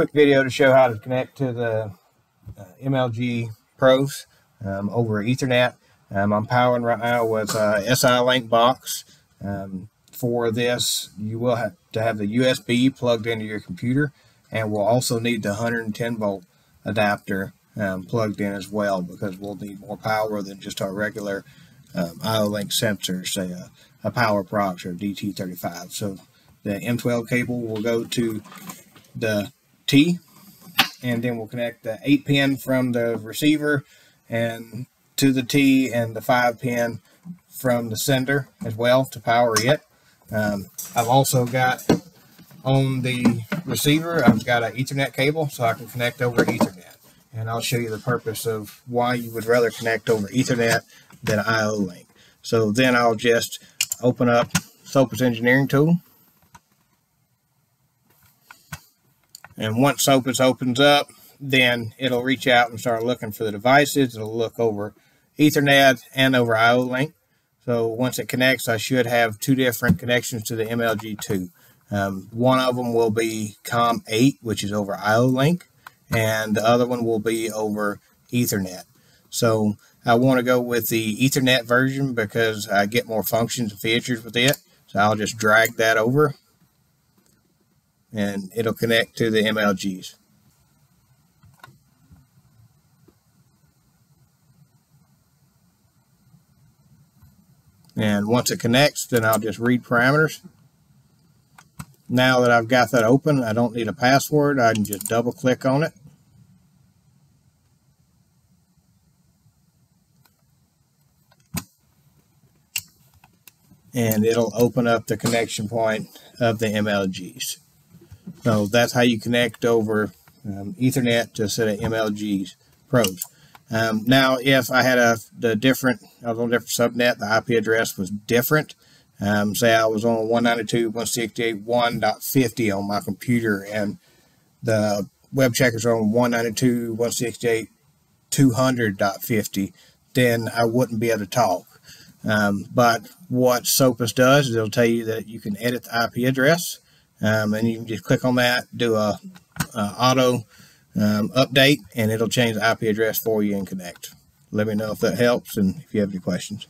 quick video to show how to connect to the uh, MLG Pros um, over Ethernet. Um, I'm powering right now with a SI-Link box. Um, for this, you will have to have the USB plugged into your computer, and we'll also need the 110 volt adapter um, plugged in as well because we'll need more power than just our regular um, IO-Link sensor, say a, a Power Prox or DT35. So the M12 cable will go to the T, and then we'll connect the 8 pin from the receiver and to the T and the 5 pin from the sender as well to power it. Um, I've also got on the receiver, I've got an Ethernet cable so I can connect over Ethernet. And I'll show you the purpose of why you would rather connect over Ethernet than IO link. So then I'll just open up SOPAS Engineering Tool. And once SOPAS opens up, then it'll reach out and start looking for the devices. It'll look over Ethernet and over IO link. So once it connects, I should have two different connections to the MLG2. Um, one of them will be COM8, which is over IO link, and the other one will be over Ethernet. So I want to go with the Ethernet version because I get more functions and features with it. So I'll just drag that over and it'll connect to the MLGs. And once it connects, then I'll just read parameters. Now that I've got that open, I don't need a password. I can just double click on it. and it'll open up the connection point of the MLGs. So that's how you connect over um, Ethernet to a set of MLGs probes. Um, now, if I had a the different, I was on a different subnet, the IP address was different. Um, say I was on 192.168.1.50 on my computer, and the Webcheckers are on 192.168.200.50, then I wouldn't be able to talk. Um, but what SOPAS does is it'll tell you that you can edit the IP address, um, and you can just click on that, do a, a auto um, update, and it'll change the IP address for you and connect. Let me know if that helps and if you have any questions.